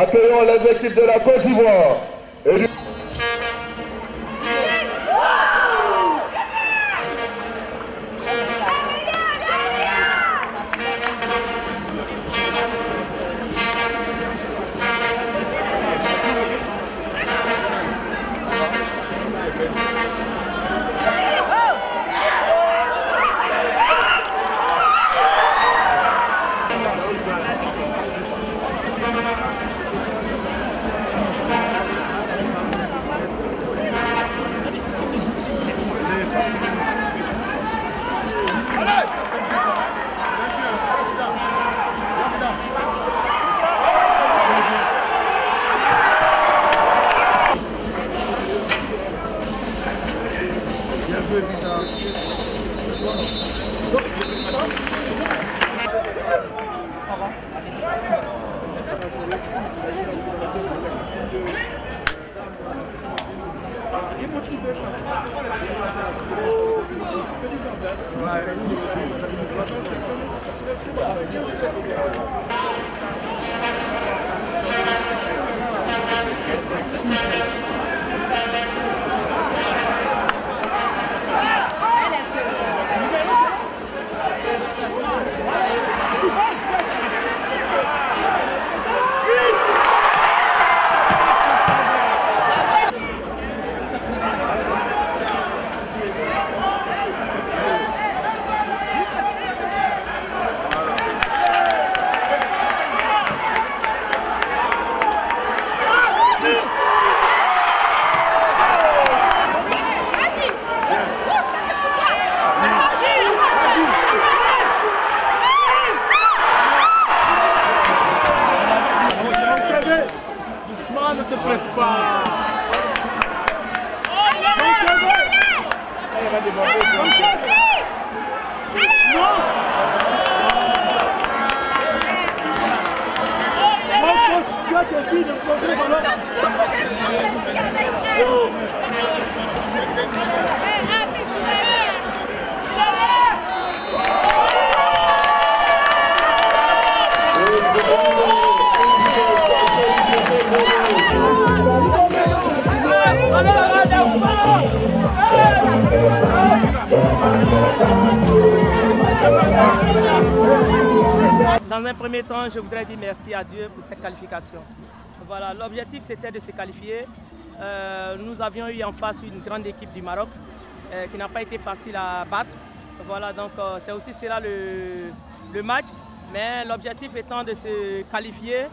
Accueillons les équipes de la Côte d'Ivoire. Thank you. Ne te presse pas. Mon Dans un premier temps, je voudrais dire merci à Dieu pour cette qualification. Voilà, l'objectif c'était de se qualifier. Euh, nous avions eu en face une grande équipe du Maroc euh, qui n'a pas été facile à battre. Voilà, donc euh, c'est aussi cela le, le match. Mais l'objectif étant de se qualifier,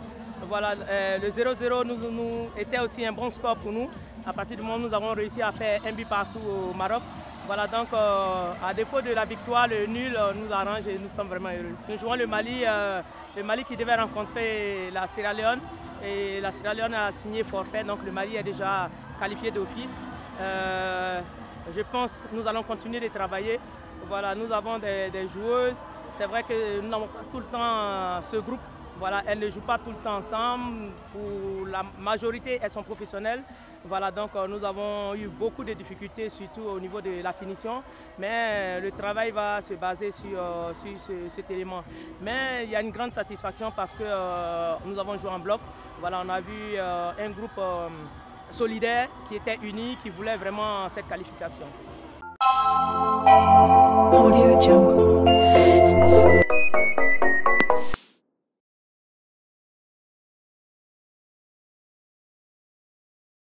voilà, le 0-0 nous, nous était aussi un bon score pour nous. À partir du moment où nous avons réussi à faire un but partout au Maroc, voilà, donc euh, à défaut de la victoire, le nul euh, nous arrange et nous sommes vraiment heureux. Nous jouons le Mali, euh, le Mali qui devait rencontrer la Sierra Leone et la Sierra Leone a signé forfait, donc le Mali est déjà qualifié d'office. Je pense que nous allons continuer de travailler. Voilà, nous avons des, joueuses. C'est vrai que nous n'avons pas tout le temps ce groupe. Voilà, elles ne jouent pas tout le temps ensemble. Pour la majorité, elles sont professionnelles. Voilà, donc euh, nous avons eu beaucoup de difficultés, surtout au niveau de la finition. Mais euh, le travail va se baser sur, euh, sur ce- cet élément. Mais il y a une grande satisfaction parce que nous avons joué en bloc. Voilà, on a vu un groupe solidaire qui était uni, qui voulait vraiment cette qualification. Jungle.